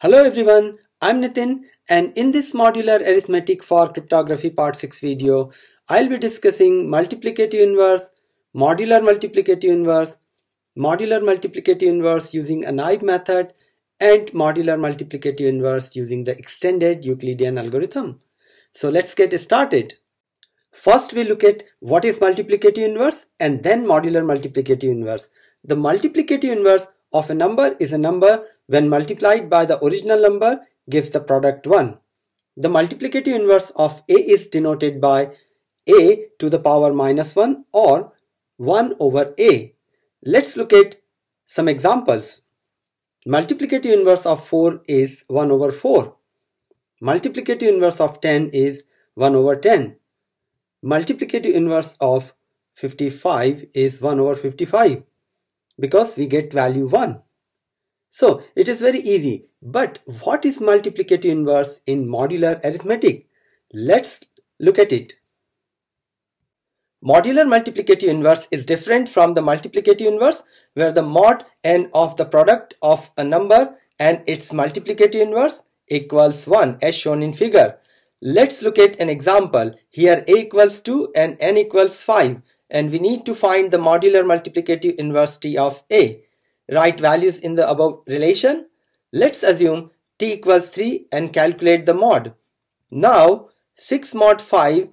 Hello everyone, I'm Nitin and in this modular arithmetic for cryptography part 6 video, I'll be discussing multiplicative inverse, modular multiplicative inverse, modular multiplicative inverse using a naive method and modular multiplicative inverse using the extended Euclidean algorithm. So let's get started. First we look at what is multiplicative inverse and then modular multiplicative inverse. The multiplicative inverse of a number is a number when multiplied by the original number gives the product 1. The multiplicative inverse of a is denoted by a to the power minus 1 or 1 over a. Let's look at some examples. Multiplicative inverse of 4 is 1 over 4. Multiplicative inverse of 10 is 1 over 10. Multiplicative inverse of 55 is 1 over 55 because we get value 1. So it is very easy. But what is multiplicative inverse in modular arithmetic? Let's look at it. Modular multiplicative inverse is different from the multiplicative inverse where the mod n of the product of a number and its multiplicative inverse equals 1 as shown in figure. Let's look at an example. Here a equals 2 and n equals 5 and we need to find the modular multiplicative inverse of a. Write values in the above relation. Let's assume t equals 3 and calculate the mod. Now 6 mod 5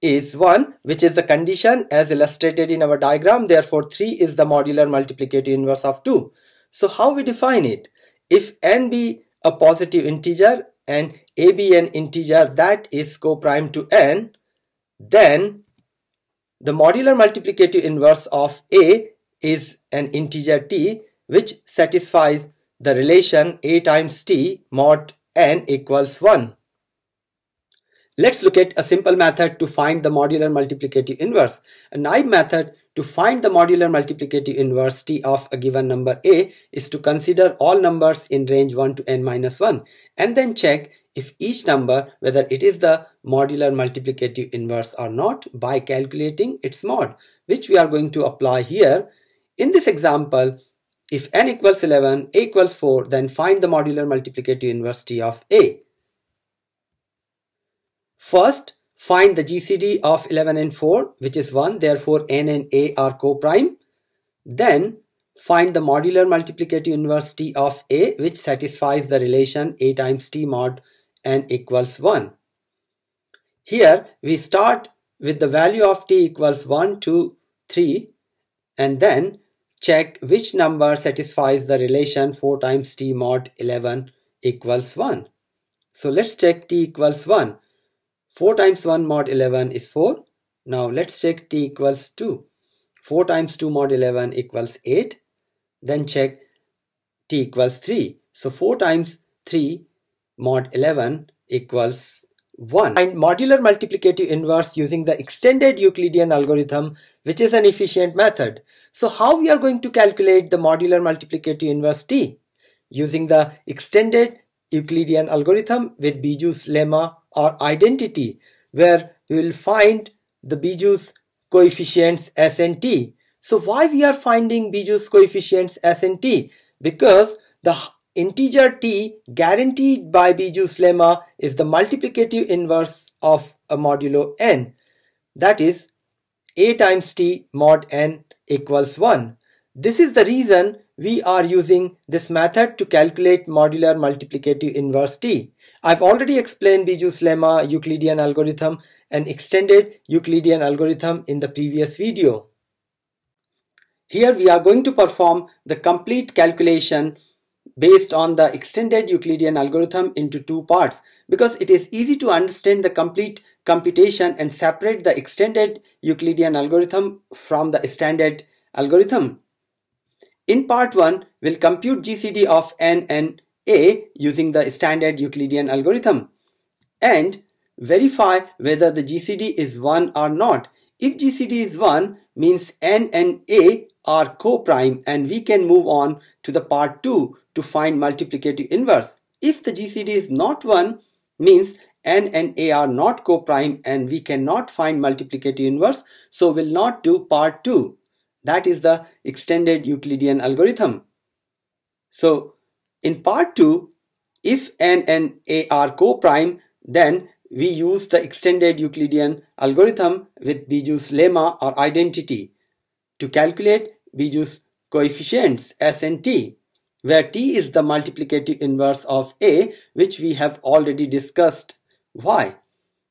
is 1 which is the condition as illustrated in our diagram therefore 3 is the modular multiplicative inverse of 2. So how we define it? If n be a positive integer and a be an integer that is co-prime to n then the modular multiplicative inverse of A is an integer t which satisfies the relation A times t mod n equals 1. Let's look at a simple method to find the modular multiplicative inverse. A naive method to find the modular multiplicative inverse t of a given number a is to consider all numbers in range 1 to n minus 1 and then check if each number whether it is the modular multiplicative inverse or not by calculating its mod which we are going to apply here. In this example if n equals 11 a equals 4 then find the modular multiplicative inverse t of a. First, find the GCD of 11 and 4, which is 1. Therefore, n and a are co-prime. Then, find the modular multiplicative inverse t of a, which satisfies the relation a times t mod n equals 1. Here, we start with the value of t equals 1, 2, 3, and then check which number satisfies the relation 4 times t mod 11 equals 1. So let's check t equals 1. 4 times 1 mod 11 is 4. Now let's check t equals 2. 4 times 2 mod 11 equals 8. Then check t equals 3. So 4 times 3 mod 11 equals 1. Find modular multiplicative inverse using the extended Euclidean algorithm which is an efficient method. So how we are going to calculate the modular multiplicative inverse t? Using the extended Euclidean algorithm with Bézout's lemma or identity where we will find the Bézout's coefficients s and t. So why we are finding Bézout's coefficients s and t? Because the integer t guaranteed by Bézout's lemma is the multiplicative inverse of a modulo n. That is a times t mod n equals 1. This is the reason we are using this method to calculate modular multiplicative inverse t. I've already explained Bézout's lemma, Euclidean algorithm and extended Euclidean algorithm in the previous video. Here we are going to perform the complete calculation based on the extended Euclidean algorithm into two parts because it is easy to understand the complete computation and separate the extended Euclidean algorithm from the standard algorithm. In part 1, we'll compute GCD of n and a using the standard Euclidean algorithm and verify whether the GCD is 1 or not. If GCD is 1 means n and a are co-prime and we can move on to the part 2 to find multiplicative inverse. If the GCD is not 1 means n and a are not co-prime and we cannot find multiplicative inverse so we'll not do part 2. That is the extended Euclidean algorithm. So in part 2, if n and a are co-prime, then we use the extended Euclidean algorithm with Bézout's lemma or identity to calculate Bézout's coefficients s and t, where t is the multiplicative inverse of a, which we have already discussed. Why?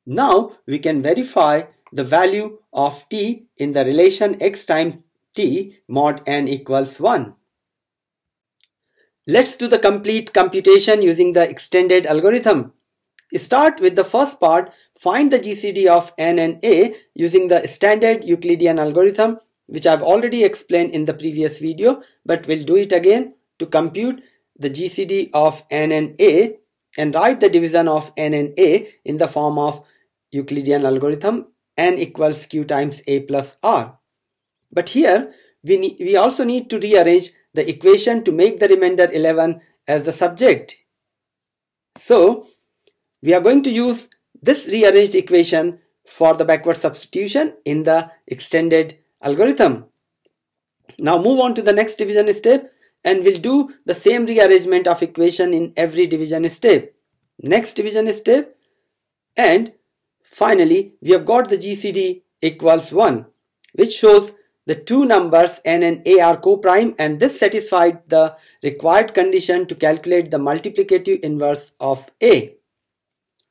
Now we can verify the value of t in the relation x times t mod n equals 1. Let's do the complete computation using the extended algorithm. Start with the first part, find the GCD of n and a using the standard Euclidean algorithm which I've already explained in the previous video but we'll do it again to compute the GCD of n and a and write the division of n and a in the form of Euclidean algorithm n equals q times a plus r. But here we, we also need to rearrange the equation to make the remainder 11 as the subject. So we are going to use this rearranged equation for the backward substitution in the extended algorithm. Now move on to the next division step and we'll do the same rearrangement of equation in every division step. Next division step and finally we have got the GCD equals 1 which shows the two numbers n and a are co-prime and this satisfied the required condition to calculate the multiplicative inverse of a.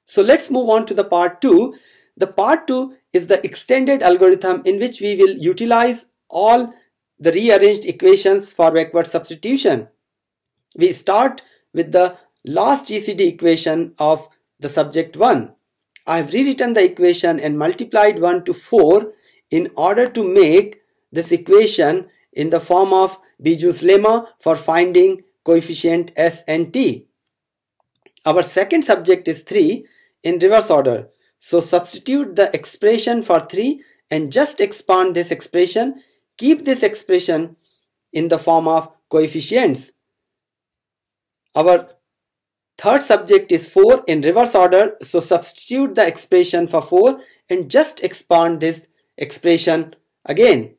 So let's move on to the part 2. The part 2 is the extended algorithm in which we will utilize all the rearranged equations for backward substitution. We start with the last GCD equation of the subject 1. I have rewritten the equation and multiplied 1 to 4 in order to make this equation in the form of Bézout's lemma for finding coefficient s and t. Our second subject is 3 in reverse order. So substitute the expression for 3 and just expand this expression. Keep this expression in the form of coefficients. Our third subject is 4 in reverse order. So substitute the expression for 4 and just expand this expression again.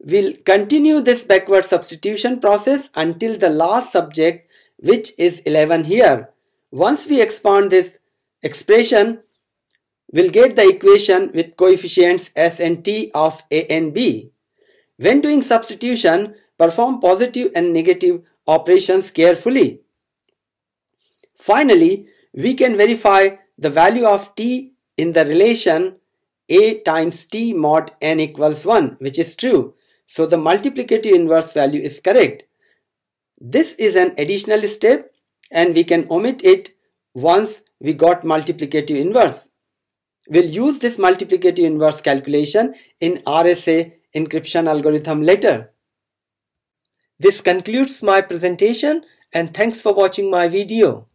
We'll continue this backward substitution process until the last subject which is 11 here. Once we expand this expression, we'll get the equation with coefficients s and t of a and b. When doing substitution, perform positive and negative operations carefully. Finally, we can verify the value of t in the relation a times t mod n equals 1 which is true so the multiplicative inverse value is correct. This is an additional step and we can omit it once we got multiplicative inverse. We'll use this multiplicative inverse calculation in RSA encryption algorithm later. This concludes my presentation and thanks for watching my video.